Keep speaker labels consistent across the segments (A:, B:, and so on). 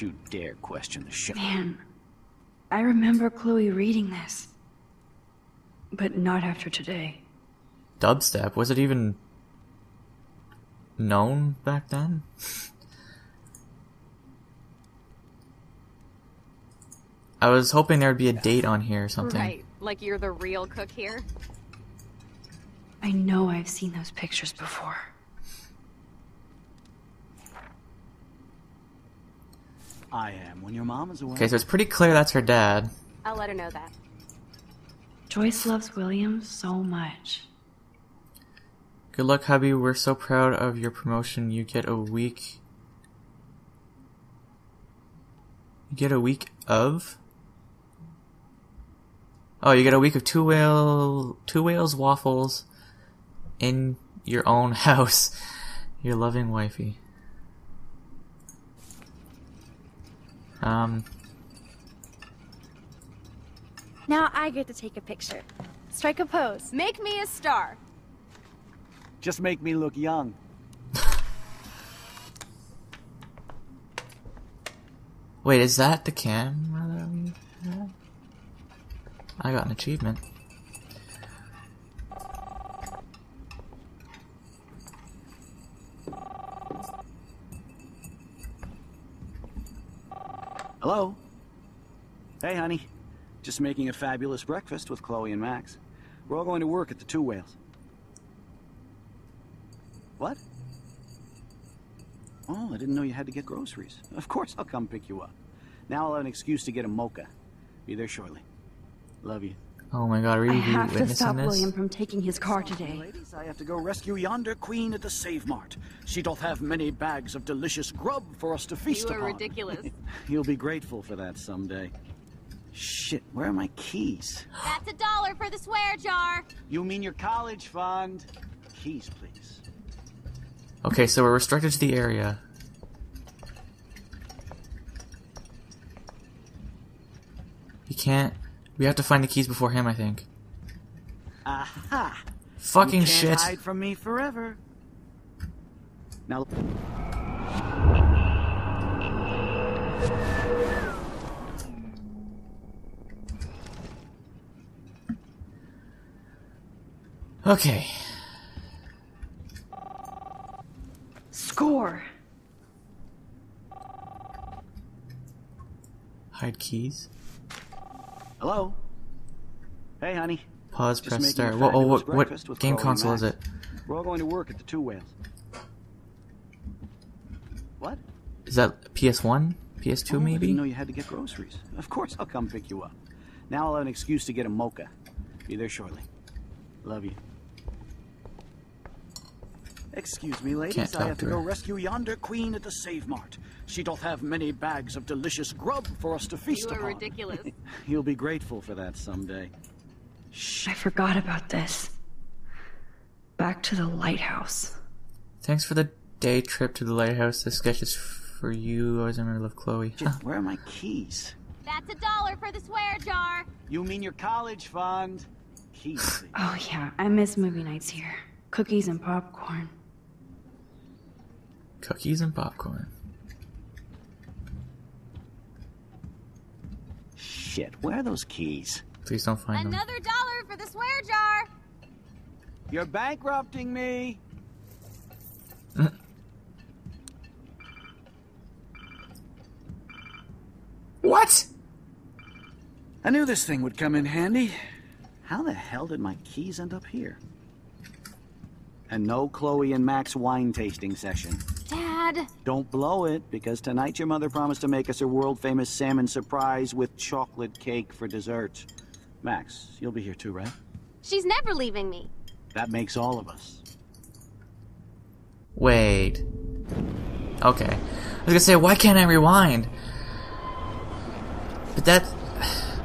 A: Don't you dare question the show.
B: Man, I remember Chloe reading this. But not after today.
C: Dubstep? Was it even known back then? I was hoping there would be a date on here or something.
D: Right, like you're the real cook here.
B: I know I've seen those pictures before.
A: I am when your mom is away.
C: Okay, so it's pretty clear that's her dad.
D: I'll let her know that.
B: Joyce loves William so much.
C: Good luck, hubby. We're so proud of your promotion. You get a week. You get a week of? Oh, you get a week of two whale, two whales waffles in your own house. Your loving wifey. Um,
E: Now I get to take a picture. Strike a pose.
D: Make me a star.
A: Just make me look young.
C: wait, is that the camera that we had? I got an achievement.
A: Hello? Hey, honey. Just making a fabulous breakfast with Chloe and Max. We're all going to work at the Two Whales. What? Oh, I didn't know you had to get groceries. Of course I'll come pick you up. Now I'll have an excuse to get a mocha. Be there shortly. Love you.
C: Oh my god, are you
B: I have to stop
C: this?
B: William from taking his car today.
A: Ladies, I have to go rescue yonder queen at the Save Mart. She doth have many bags of delicious grub for us to feast upon.
D: You are
A: upon.
D: ridiculous.
A: You'll be grateful for that someday. Shit, where are my keys?
D: That's a dollar for the swear jar.
A: You mean your college fund? Keys, please.
C: Okay, so we're restricted to the area. You can't. We have to find the keys before him, I think.
A: Aha!
C: Fucking
A: you can't
C: shit.
A: hide from me forever. Now,
C: Okay.
B: Score!
C: Hide keys.
A: Hello. Hey, honey.
C: Pause,
A: Just
C: press start. Whoa, oh, what, what game console is it?
A: We're all going to work at the Two Whales. What?
C: Is that PS1? PS2
A: Oh, I
C: maybe?
A: didn't know you had to get groceries. Of course I'll come pick you up. Now I'll have an excuse to get a mocha. Be there shortly. Love you. Excuse me, ladies.
C: Can't
A: I have to
C: to
A: go rescue yonder queen at the Save Mart. She doth have many bags of delicious grub for us to feast
D: You are
A: upon.
D: ridiculous.
A: You'll be grateful for that someday. Shh.
B: I forgot about this. Back to the lighthouse.
C: Thanks for the day trip to the lighthouse. This sketch is for you. I always remember to love Chloe.
A: Shit, Where are my keys?
D: That's a dollar for the swear jar.
A: You mean your college fund? Keys.
B: Oh yeah, I miss movie nights here. Cookies and popcorn.
C: Cookies and popcorn.
A: Shit, where are those keys?
C: Please don't find them.
D: Another dollar for the swear jar.
A: You're bankrupting me.
C: What?
A: I knew this thing would come in handy. How the hell did my keys end up here? And no Chloe and Max wine tasting session.
D: Dad.
A: Don't blow it, because tonight your mother promised to make us her world famous salmon surprise with chocolate cake for dessert. Max, you'll be here too, right?
D: She's never leaving me.
A: That makes all of us.
C: Wait. Okay. I was gonna say, why can't I rewind? But that.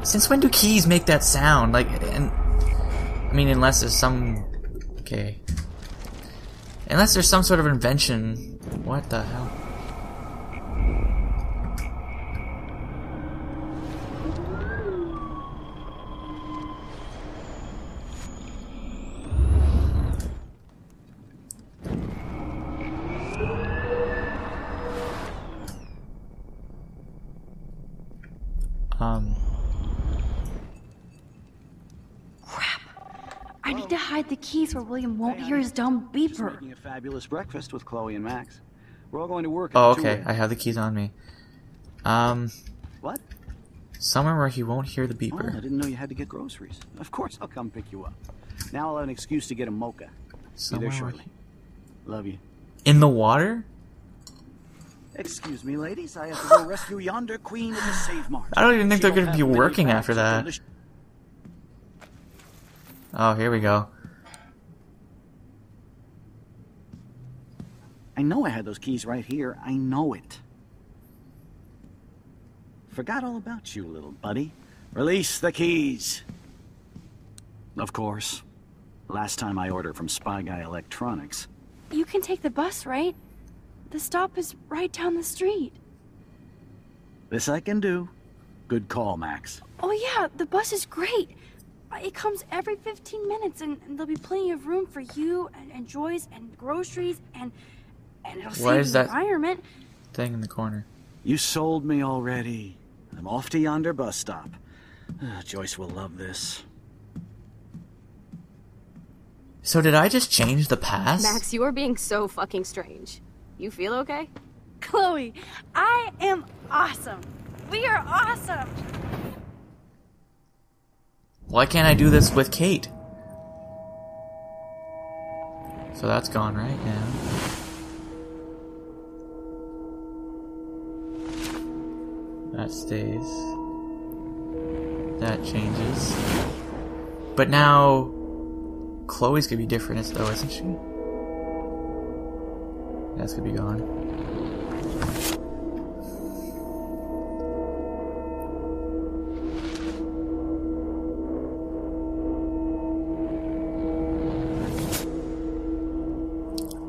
C: Since when do keys make that sound? Like, and. I mean, unless there's some. Okay. Unless there's some sort of invention. What the hell? Um. Crap!
B: I need to hide the keys where William won't
A: hey,
B: hear his dumb beeper.
A: Just making a fabulous breakfast with Chloe and Max. We're all going to work.
C: Oh, okay. I have the keys on me. Um,
A: What?
C: somewhere where he won't hear the beeper.
A: Oh, I didn't know you had to get groceries. Of course, I'll come pick you up. Now I'll have an excuse to get a mocha. Be
C: Somewhere
A: there shortly. Love you.
C: In the water?
A: Excuse me, ladies. I have to go rescue yonder queen in the Save Mart.
C: I don't even think
A: She
C: they're gonna be working after that. Oh, here we go.
A: Know I had those keys right here. I know it. Forgot all about you, little buddy. Release the keys. Of course. Last time I ordered from Spy Guy Electronics.
B: You can take the bus, right? The stop is right down the street.
A: This I can do. Good call, Max.
B: Oh yeah, the bus is great. It comes every 15 minutes, and, and there'll be plenty of room for you and, and Joyce and groceries, and and it'll
C: Why
B: save
C: is
B: the
C: that-
B: environment.
C: Thing in the corner.
A: You sold me already. I'm off to yonder bus stop. Ah, Joyce will love this.
C: So did I just change the past?
D: Max, you are being so fucking strange. You feel okay?
E: Chloe, I am awesome. We are awesome.
C: Why can't I do this with Kate? So that's gone right now. That stays. That changes. But now Chloe's gonna be different though, isn't she? That's gonna be gone.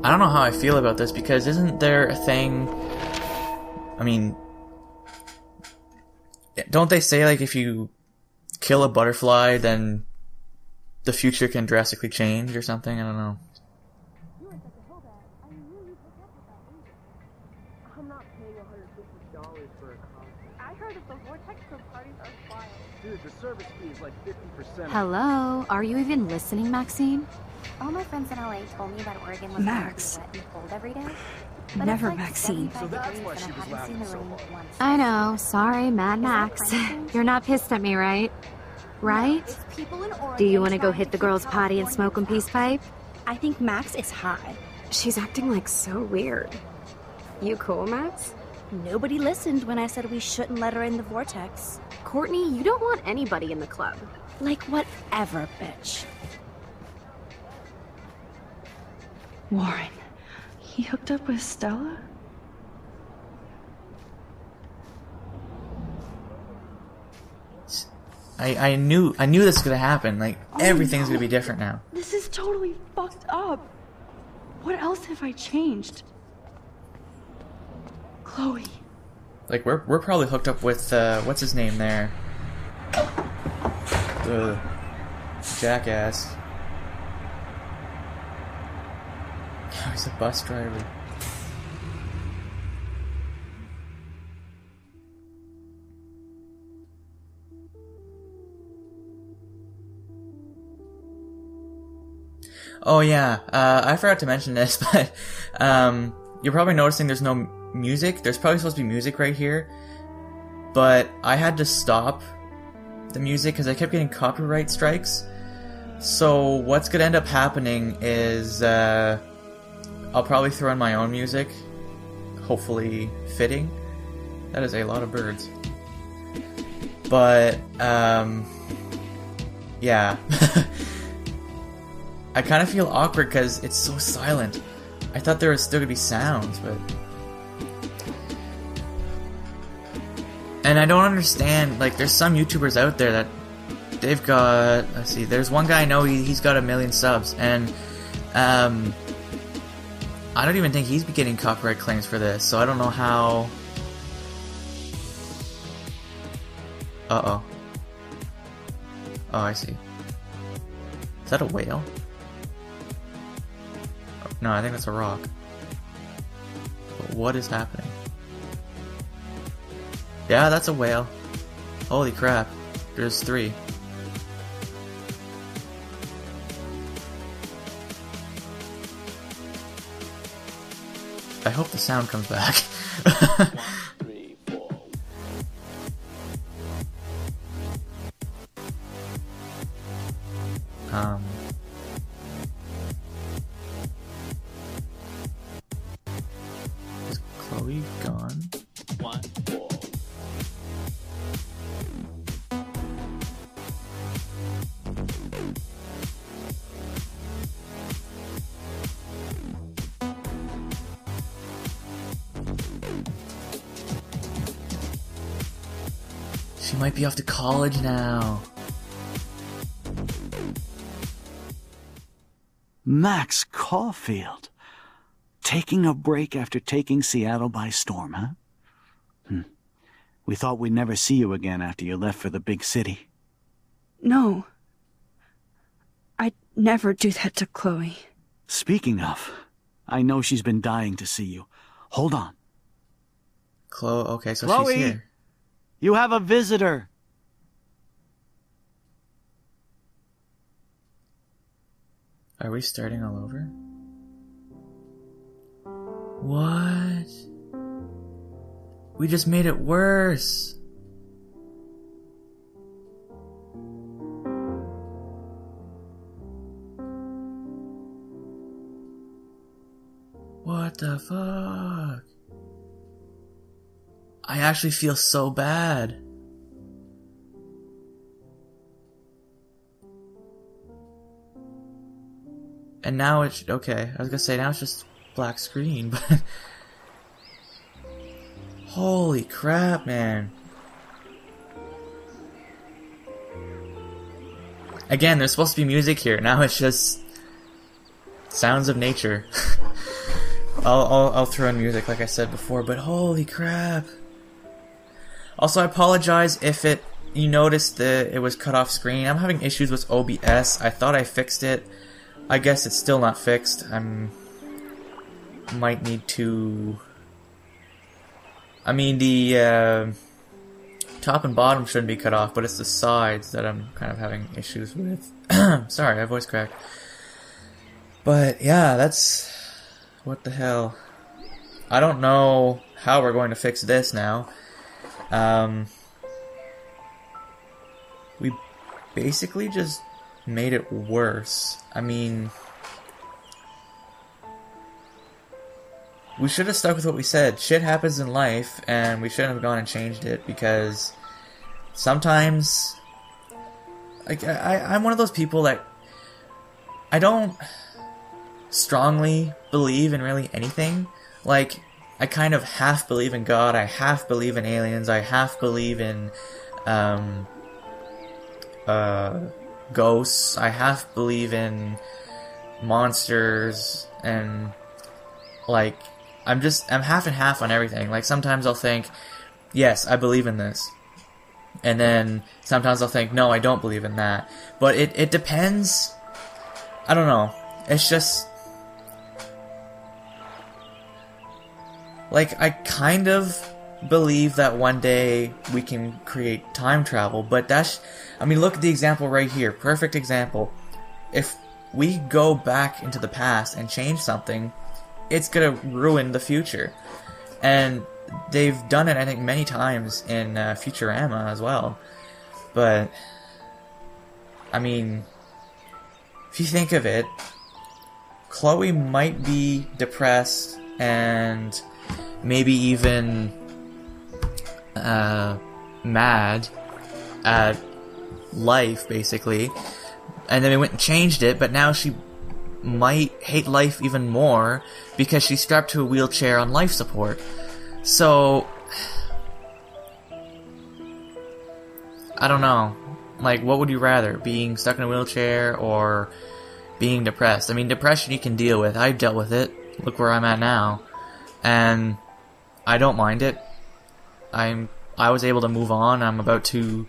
C: I don't know how I feel about this because isn't there a thing? I mean, don't they say like if you kill a butterfly, then the future can drastically change or something? I don't know.
F: I'm not paying $150 for a concert.
E: I heard that the Vortex Club parties are wild.
F: Dude, the service fee is like 50%.
D: Hello? Are you even listening, Maxine?
G: All my friends in LA told me that Oregon was
B: Max.
G: going to be wet and cold every day. But
B: Never
G: it's like
B: Maxine.
F: So that's why she
G: I
F: was laughing so hard.
D: I know. Sorry, Mad Max. You're not pissed at me, right? Right?
G: It's people in Oregon
D: Do you want to go hit the girls' potty and smoke a peace pipe?
E: I think Max is high.
D: She's acting like so weird. You cool, Max?
E: Nobody listened when I said we shouldn't let her in the Vortex.
D: Courtney, you don't want anybody in the club.
E: Like, whatever, bitch.
B: Warren, he hooked up with Stella?
C: I, I knew I knew this was gonna happen. Like
B: Oh,
C: everything's
B: no.
C: gonna be different now.
B: This is totally fucked up. What else have I changed? Chloe.
C: Like we're we're probably hooked up with uh, what's his name there? The jackass. A bus driver. Oh yeah, uh, I forgot to mention this, but um, you're probably noticing there's no music. There's probably supposed to be music right here, but I had to stop the music because I kept getting copyright strikes. So what's gonna end up happening is uh, I'll probably throw in my own music, hopefully fitting. That is a lot of birds. But um, yeah. I kind of feel awkward because it's so silent. I thought there was still gonna be sounds, but. And I don't understand, like, there's some YouTubers out there that they've got. Let's see, there's one guy I know, he, he's got a million subs, and, um. I don't even think he's getting copyright claims for this, so I don't know how. Uh oh. Oh, I see. Is that a whale? No, I think that's a rock. But what is happening? Yeah, that's a whale. Holy crap. There's three. I hope the sound comes back. um. Is Chloe She might be off to college now.
A: Max Caulfield. Taking a break after taking Seattle by storm, huh? Hmm. We thought we'd never see you again after you left for the big city.
B: No. I'd never do that to Chloe.
A: Speaking of, I know she's been dying to see you. Hold on.
C: Chloe, okay, so
A: Chloe!
C: she's here.
A: You have a visitor.
C: Are we starting all over? What? We just made it worse. What the fuck? I actually feel so bad. And now it's okay. I was gonna say now it's just black screen, but holy crap, man! Again, there's supposed to be music here. Now it's just sounds of nature. I'll, I'll I'll throw in music like I said before, but holy crap! Also, I apologize if it you noticed that it was cut off screen. I'm having issues with OBS. I thought I fixed it. I guess it's still not fixed. I'm might need to. I mean the uh, top and bottom shouldn't be cut off, but it's the sides that I'm kind of having issues with. Sorry, I voice cracked. But yeah, that's what the hell. I don't know how we're going to fix this now. Um, we basically just made it worse. I mean, we should have stuck with what we said. Shit happens in life, and we shouldn't have gone and changed it because sometimes, like, I, I'm one of those people that I don't strongly believe in really anything. Like, I kind of half believe in God, I half believe in aliens, I half believe in, um, uh, ghosts. I half believe in monsters and like I'm just I'm half and half on everything. Like sometimes I'll think, yes, I believe in this. And then sometimes I'll think, no, I don't believe in that. But it, it depends. I don't know. It's just like I kind of believe that one day we can create time travel, but that's I mean look at the example right here. Perfect example. If we go back into the past and change something, it's going to ruin the future. And they've done it I think many times in uh, Futurama as well. But I mean if you think of it, Chloe might be depressed and maybe even uh, mad at life, basically. And then we went and changed it, but now she might hate life even more because she's strapped to a wheelchair on life support. So, I don't know. Like, what would you rather? Being stuck in a wheelchair or being depressed? I mean, depression you can deal with. I've dealt with it. Look where I'm at now. And I don't mind it. I'm I was able to move on. I'm about to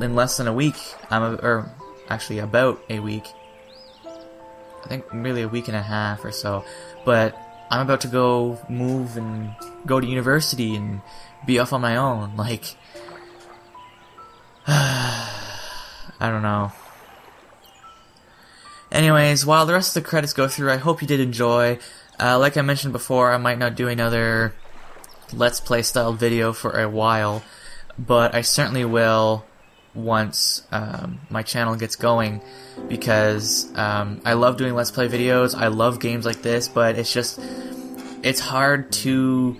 C: in less than a week. I'm a, or actually about a week. I think really a week and a half or so. But I'm about to go move and go to university and be off on my own. Like I don't know. Anyways, while the rest of the credits go through, I hope you did enjoy. Uh, like I mentioned before, I might not do another Let's Play style video for a while, but I certainly will once um, my channel gets going because um, I love doing Let's Play videos. I love games like this, but it's just it's hard to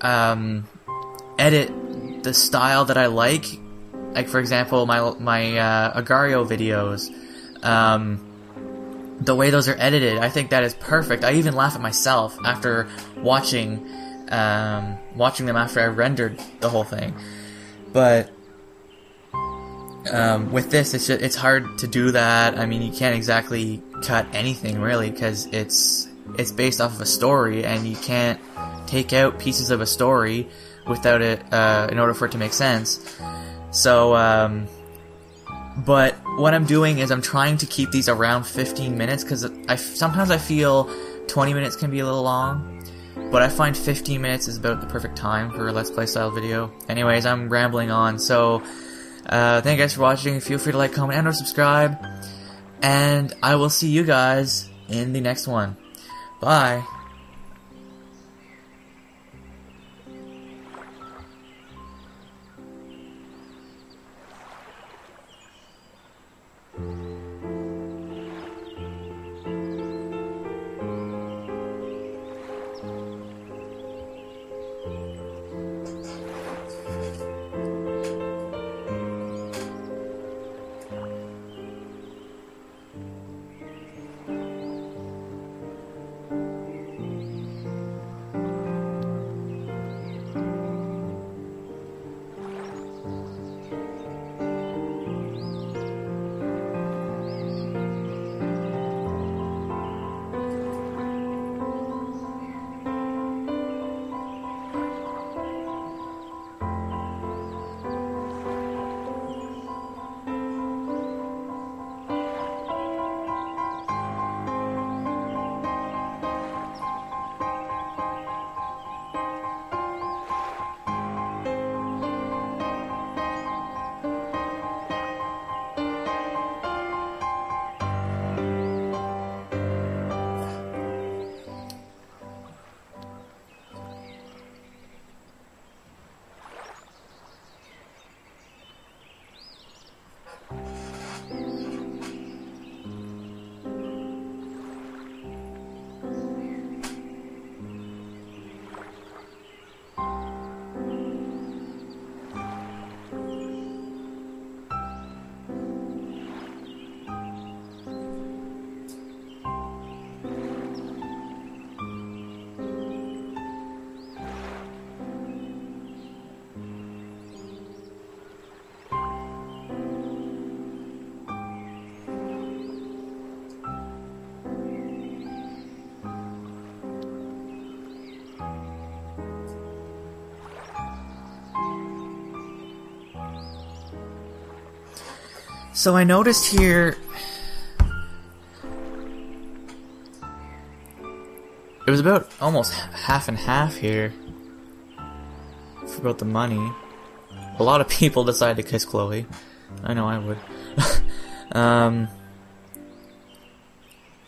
C: um, edit the style that I like. Like for example, my my uh, Agar.io videos. Um, the way those are edited, I think that is perfect. I even laugh at myself after watching um, watching them after I rendered the whole thing. But um, with this, it's just, it's hard to do that. I mean, you can't exactly cut anything really because it's it's based off of a story, and you can't take out pieces of a story without it uh, in order for it to make sense. So, um, but what I'm doing is I'm trying to keep these around 15 minutes because I sometimes I feel 20 minutes can be a little long, but I find 15 minutes is about the perfect time for a Let's Play style video. Anyways, I'm rambling on, so uh, thank you guys for watching. Feel free to like, comment, and or subscribe, and I will see you guys in the next one. Bye. So I noticed here. It was about almost half and half here. About the money. A lot of people decided to kiss Chloe. I know I would. um,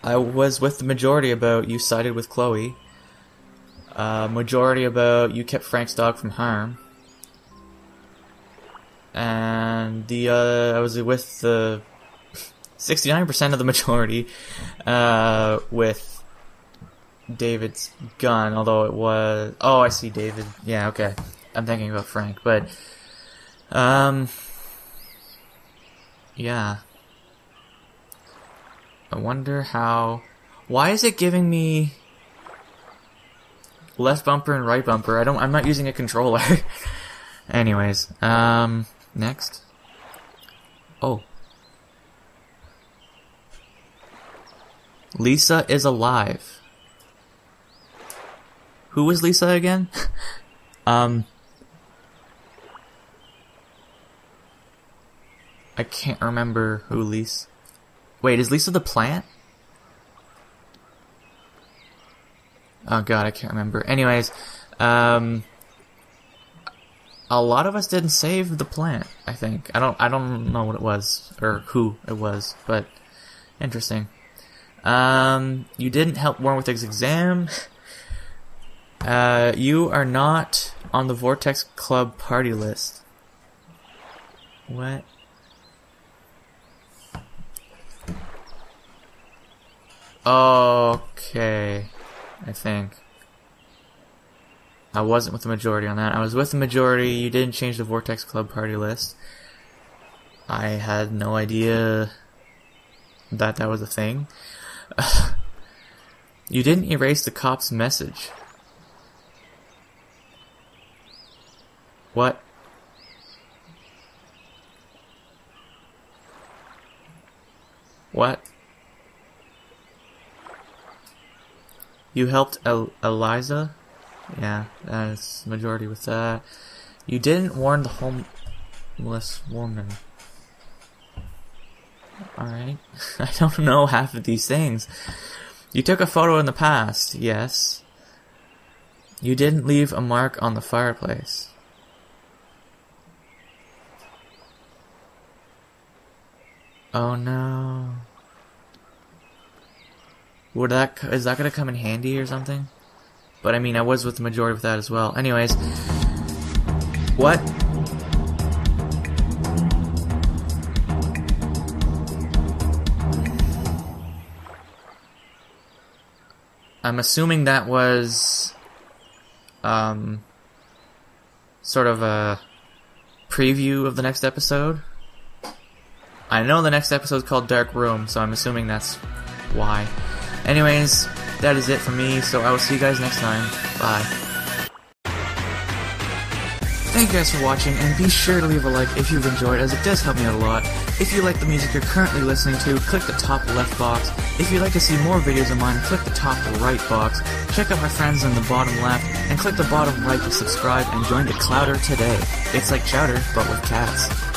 C: I was with the majority about you sided with Chloe. Uh, majority about you kept Frank's dog from harm and the uh, I was with the sixty nine percent of the majority uh, with David's gun. Although it was oh, I see David. Yeah, okay. I'm thinking about Frank, but um, yeah. I wonder how. Why is it giving me left bumper and right bumper? I don't. I'm not using a controller. Anyways, um. Next. Oh. Lisa is alive. Who was Lisa again? um. I can't remember who Lisa. Wait, is Lisa the plant? Oh god, I can't remember. Anyways, um, a lot of us didn't save the plant. I think I don't I don't know what it was or who it was, but interesting. Um, you didn't help Warren with his exam. Uh, you are not on the Vortex Club party list. What? Okay, I think. I wasn't with the majority on that. I was with the majority. You didn't change the Vortex Club party list. I had no idea that that was a thing. you didn't erase the cop's message. What? What? You helped El- Eliza? Yeah, that's majority with that. You didn't warn the homeless woman. Alright. I don't know half of these things. You took a photo in the past, yes. You didn't leave a mark on the fireplace. Oh no. Would that is that gonna come in handy or something? But I mean, I was with the majority with that as well. Anyways, what? I'm assuming that was um sort of a preview of the next episode. I know the next episode is called Dark Room, so I'm assuming that's why. Anyways, that is it for me, so I will see you guys next time. Bye. Thank you guys for watching, and be sure to leave a like if you've enjoyed, as it does help me out a lot. If you like the music you're currently listening to, click the top left box. If you'd like to see more videos of mine, click the top right box. Check out my friends in the bottom left, and click the bottom right to subscribe and join the Clowder today. It's like chowder, but with cats.